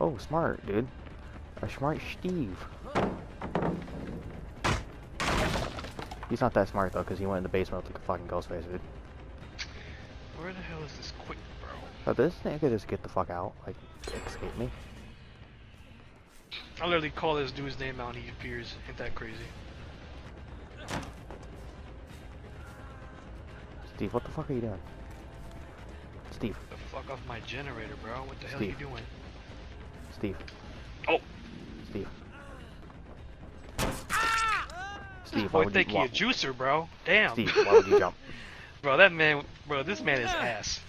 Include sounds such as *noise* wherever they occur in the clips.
Oh, smart, dude. A smart Steve. He's not that smart though, because he went in the basement with like a fucking ghost face, dude. Where the hell is this quick, bro? But this thing could just get the fuck out, like, escape me. I literally call this dude's name out and he appears. Ain't that crazy? Steve, what the fuck are you doing? Steve, The fuck off my generator, bro. What the hell are you doing? Steve. Oh. Steve. Ah! Steve, why Boy, would think you, you juicer, bro. Damn. Steve, why would you jump? *laughs* Bro, that man, bro, this man is ah. ass.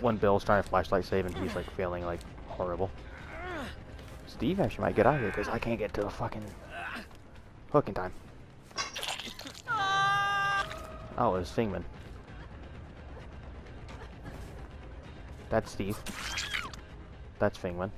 When Bill's trying to flashlight save and he's like feeling like horrible. Steve actually might get out of here because I can't get to the fucking hook in time. Oh, it's Fingman. That's Steve. That's Fingman.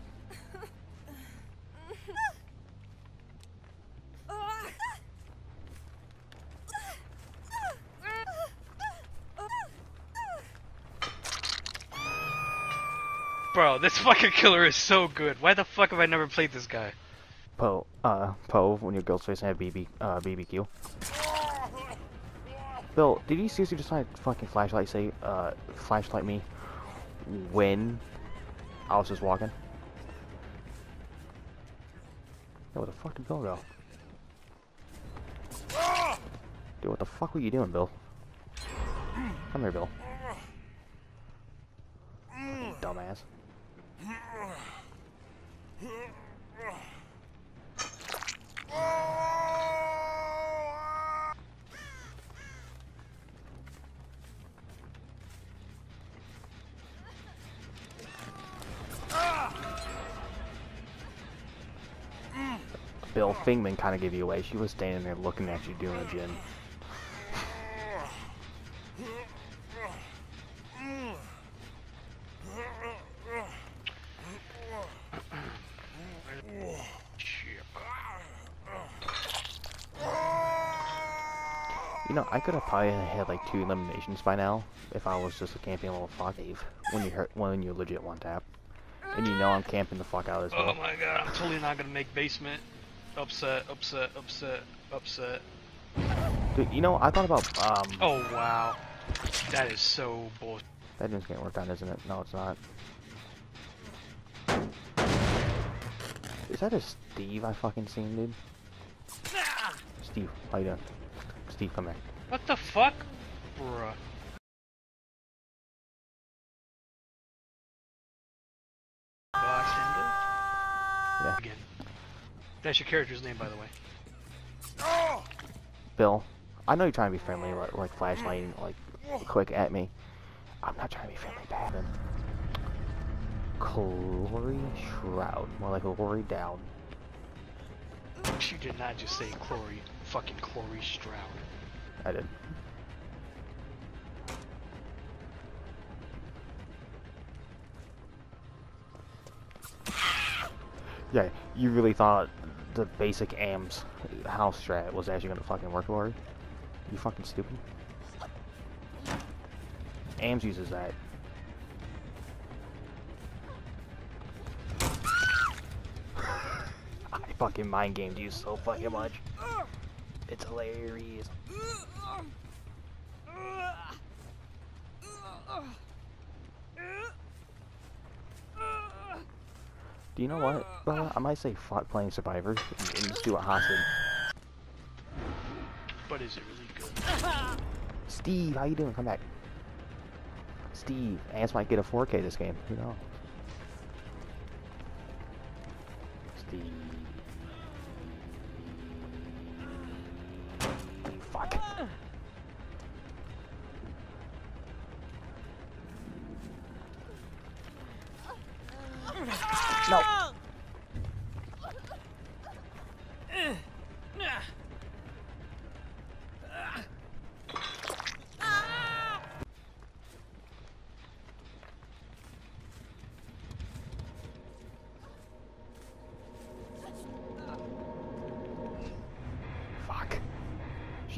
Bro, this fucking killer is so good. Why the fuck have I never played this guy? Poe, uh, Poe, when your Ghostface and have BB, uh, BBQ. Bill, did you seriously just try to fucking flashlight say, uh, flashlight me when I was just walking? Yo, where the fuck did Bill go? Dude, what the fuck were you doing, Bill? Come here, Bill. Fucking dumbass. Bill Fingman kind of gave you away. She was standing there looking at you doing a gin. You know, I could have probably had like two eliminations by now if I was just a camping little fuck Dave when you hurt when you legit one tap. And you know I'm camping the fuck out as well. Oh my god, I'm totally not gonna make basement. Upset, upset, upset, upset. Dude, you know, I thought about um Oh wow. That is so bullshit. that didn't get worked on, isn't it? No, it's not. Is that a Steve I fucking seen, dude? Steve, how you doing? Steve, come here. What the fuck? Bruh. That's your character's name, by the way. Oh! Bill, I know you're trying to be friendly, like, like flashlighting, like, quick at me. I'm not trying to be friendly, Babin. Glory Shroud, more like a Glory Down. You did not just say Clory, fucking Clory Stroud. I did. Yeah, you really thought the basic AMS house strat was actually gonna fucking work, Lori? You fucking stupid. AMS uses that. *laughs* I fucking mind gamed you so fucking much. It's hilarious. Do you know what? Well, I might say fuck playing survivors and, and just do a hostage. But is it really good? Steve, how you doing? Come back. Steve, Ants might get a 4K this game. Who knows?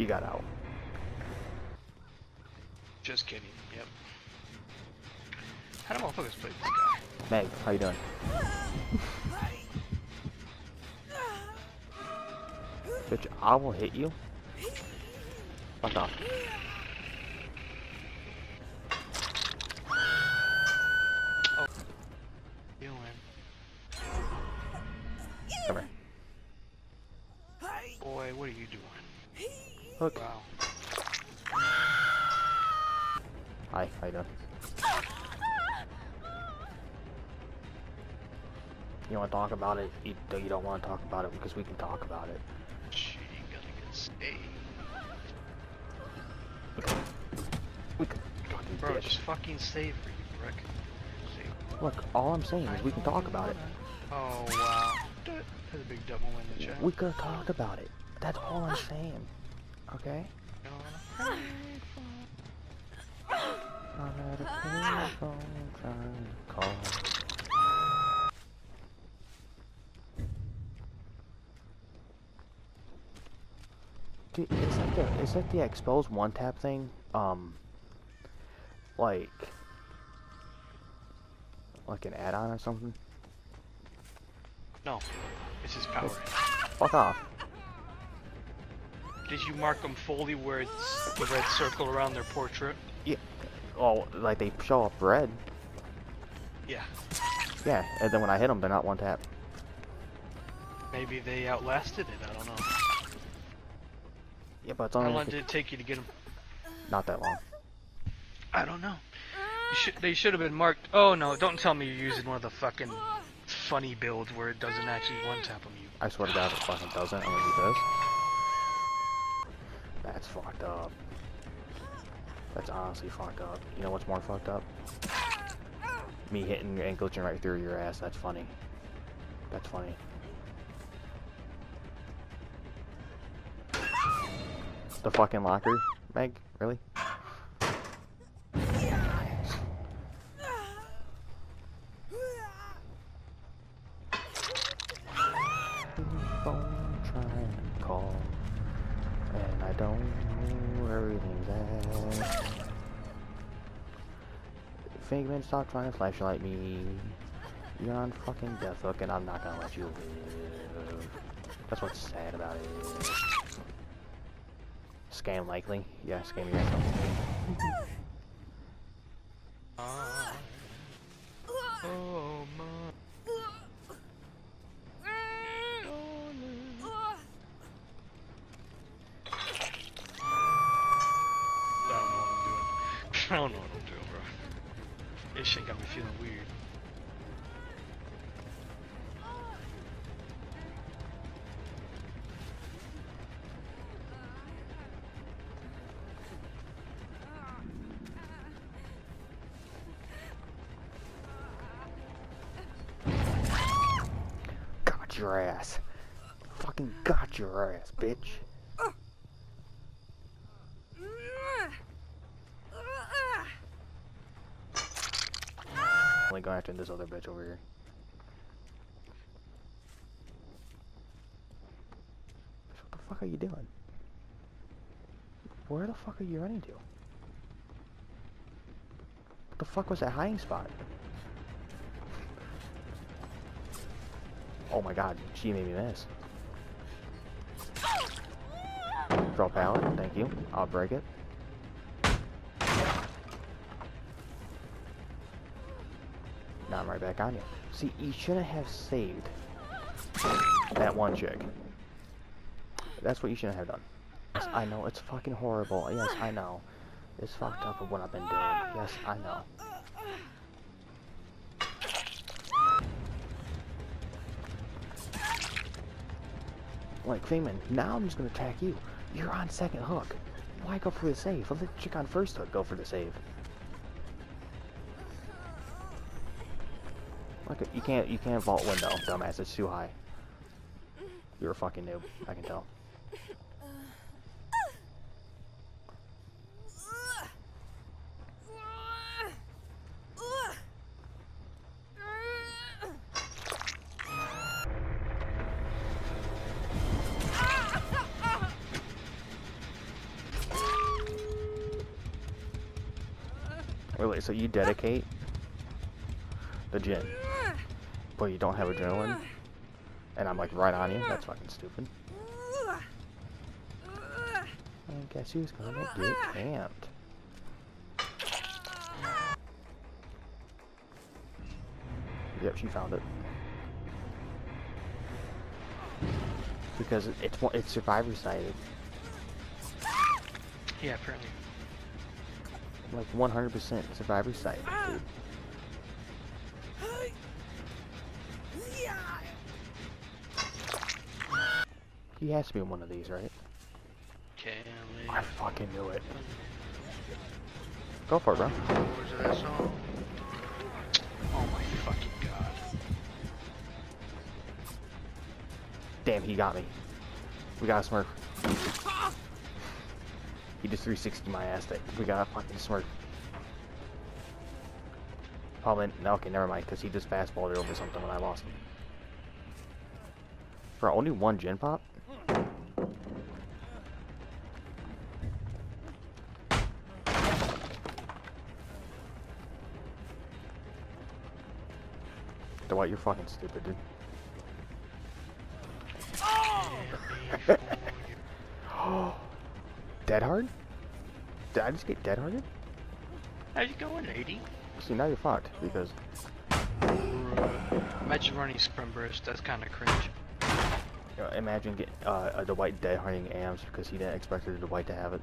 Fuck. She got out. Just kidding. Yep. How do motherfuckers play this guy? Meg, how you doing? *laughs* Bitch, I will hit you. Fuck off. You want to talk about it? You, you don't want to talk about it because we can talk about it. She gonna get saved. We can fucking Bro, bitch. just fucking save her, you prick. Save. Look, all I'm saying is we can talk about it. Oh, wow. There's a big double in the chat. We could talk about it. That's all I'm saying. Okay? I'm at a payphone trying to call. Dude, is that the is that the exposed one tap thing? Um, like, like an add-on or something? No. It's his power. Fuck off. Did you mark them fully where it's the red circle around their portrait? Yeah. Oh, like they show up red. Yeah. Yeah, and then when I hit them, they're not one tap. Maybe they outlasted it, I don't know. Yeah, but it's How long did it take you to get them? not that long. I don't know. Should, they should have been marked. Oh no, don't tell me you're using one of the fucking funny builds where it doesn't actually one tap them. You. I swear to God, it fucking doesn't, I'm gonna. That's fucked up. That's honestly fucked up. You know what's more fucked up? Me hitting and glitching right through your ass. That's funny. That's funny. The fucking locker, Meg? Really? Figment, stop trying to flashlight me. You're on fucking death hook, and I'm not gonna let you live. That's what's sad about it. Scam likely. Yeah, scam you guys my. I don't know what I'm doing. *laughs* I don't know what I'm doing, bro. This shit got me feeling weird. Got your ass. Fucking got your ass, bitch. Only going after this other bitch over here. What the fuck are you doing? Where the fuck are you running to? What the fuck was that hiding spot? Oh my god, she made me miss. Draw pallet, thank you. I'll break it. Now I'm right back on you. See, you shouldn't have saved that one chick. That's what you shouldn't have done. Yes, I know, it's fucking horrible. Yes, I know. It's fucked up of what I've been doing. Yes, I know. Like, Feynman, now I'm just gonna attack you. You're on second hook. Why go for the save? Let the chick on first hook go for the save. You can't you can't vault window, dumbass. It's too high. You're a fucking noob. I can tell. So you dedicate the gin, but you don't have adrenaline, and I'm like right on you? That's fucking stupid. I guess who's gonna get camped? Yep, she found it. Because it's it's survivor sided. Yeah, apparently. Like 100% survivor sided, dude. He has to be in one of these, right? Okay, I fucking knew it. Go for it, bro. Where's that song? Oh my fucking god. Damn, he got me. We got a smurf. Ah! He just 360 my ass. That we got a fucking smirk. Probably no, okay, never mind, because he just fastballed it over something when I lost him. For only one gen pop? Dwight, you're fucking stupid, dude. Oh! *laughs* *laughs* Dead hard? Did I just get dead harded? How's it going, 80? See, now you're fucked because Imagine running sprint burst, that's kind of cringe. you know, imagine get, uh, a Dwight dead harding AMs because he didn't expect the Dwight to have it.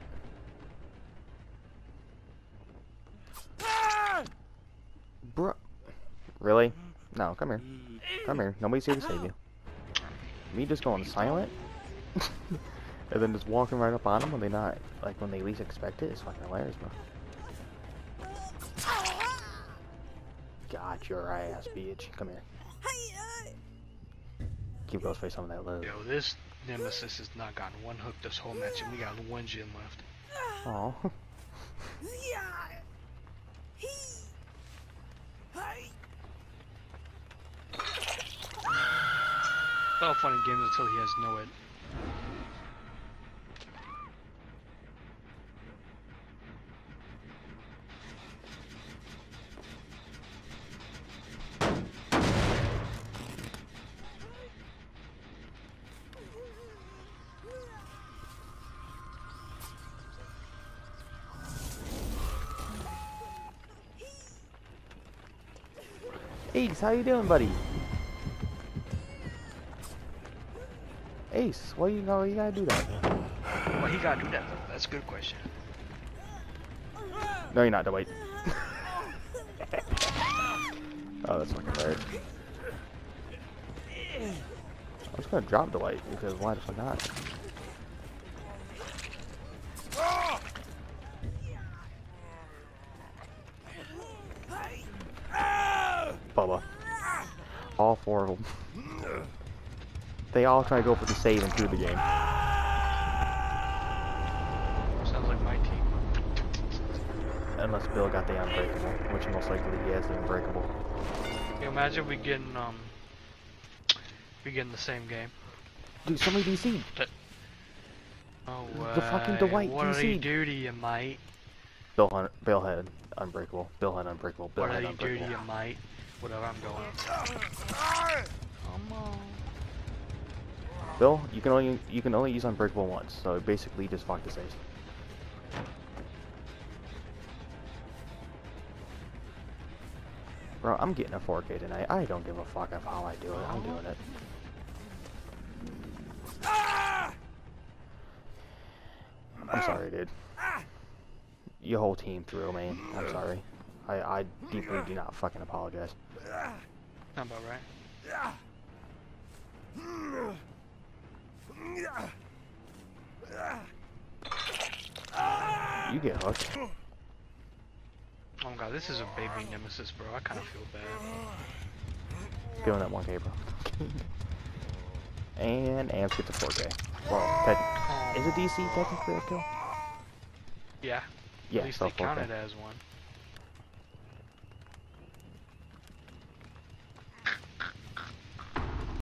Bro, really? No, come here. Come here. Nobody's here to save you. Me just going silent, *laughs* and then just walking right up on them when they not like when they least expect it, it is fucking hilarious, bro. Got your ass, bitch. Come here. Keep those face on that load. Yo, this Nemesis has not gotten one hook this whole match, and we got one gym left. Oh. It's all fun and games until he has no it. Ace, how you doing, buddy? Ace, why you know you gotta do that? Well, he gotta do that though. That's a good question. No, you're not. No, wait. *laughs* oh, that's fucking weird. I was gonna drop Dwight because why the fuck not? All four of them. They all try to go for the save and through the game. Sounds like my team. Unless Bill got the unbreakable, which most likely he has the unbreakable. Yo, imagine we getting um, we getting the same game. Dude, somebody DC. Oh, The fucking. Dwight What do they DC. do to you, mate? Bill, Bill had unbreakable. Bill had unbreakable. Bill What had they do to unbreakable. you, mate? Whatever, I'm going. Come on. Bill, you can only you can only use unbreakable once, so basically just fuck the saves. Bro, I'm getting a 4K tonight. I don't give a fuck of how I do it. I'm doing it. I'm sorry, dude. Your whole team threw me. I'm sorry. I, I deeply do not fucking apologize. Sound about right. You get hooked. Oh my god, this is a baby nemesis, bro. I kind of feel bad. Feeling that 1K, bro. *laughs* and Amps gets a 4K. Well, is a DC technically a kill? Yeah. Yeah, At least they count it as one.